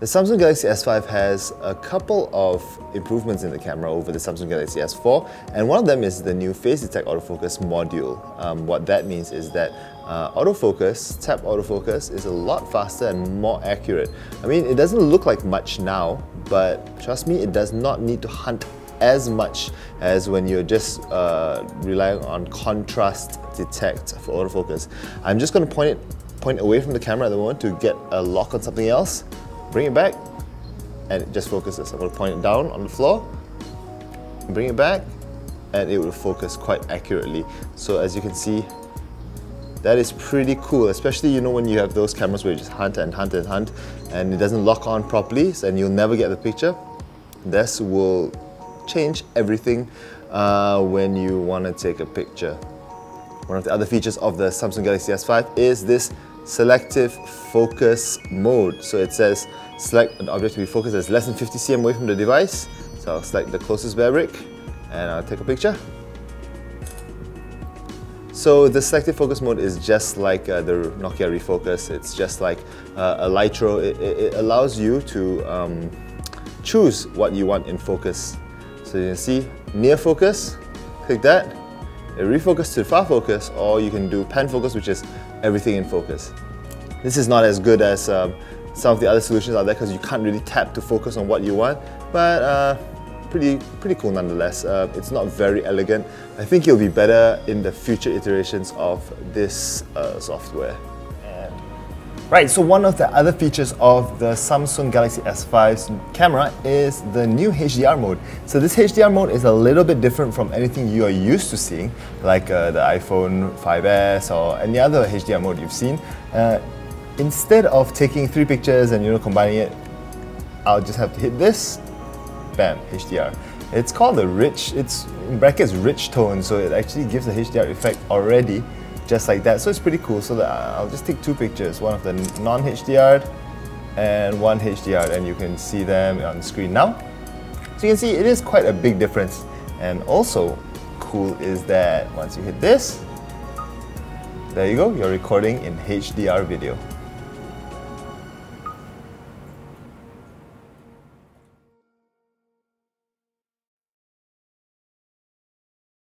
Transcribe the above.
The Samsung Galaxy S5 has a couple of improvements in the camera over the Samsung Galaxy S4 and one of them is the new Face Detect Autofocus module. Um, what that means is that uh, autofocus, tap autofocus, is a lot faster and more accurate. I mean, it doesn't look like much now, but trust me, it does not need to hunt as much as when you're just uh, relying on contrast detect for autofocus. I'm just going to point it point away from the camera at the moment to get a lock on something else bring it back, and it just focuses. I'm to point it down on the floor, bring it back, and it will focus quite accurately. So as you can see, that is pretty cool, especially you know when you have those cameras where you just hunt and hunt and hunt and it doesn't lock on properly and you'll never get the picture. This will change everything uh, when you want to take a picture. One of the other features of the Samsung Galaxy S5 is this selective focus mode. So it says select an object to be focused that's less than 50 cm away from the device. So I'll select the closest bear brick and I'll take a picture. So the selective focus mode is just like uh, the Nokia refocus. It's just like uh, a Lytro. It, it, allows you to um, choose what you want in focus. So you can see near focus, click that, a refocus to far focus, or you can do pan focus, which is everything in focus. This is not as good as um, some of the other solutions out there because you can't really tap to focus on what you want, but uh, pretty, pretty cool nonetheless. Uh, it's not very elegant. I think it'll be better in the future iterations of this uh, software. Right, so one of the other features of the Samsung Galaxy S5's camera is the new HDR mode. So this HDR mode is a little bit different from anything you are used to seeing, like uh, the iPhone 5s or any other HDR mode you've seen. Uh, instead of taking three pictures and you know combining it, I'll just have to hit this, bam, HDR. It's called the rich, it's in brackets rich tone, so it actually gives the HDR effect already just like that. So it's pretty cool. So I'll just take two pictures, one of the non-HDR and one HDR and you can see them on the screen now. So you can see it is quite a big difference. And also cool is that once you hit this, there you go, you're recording in HDR video.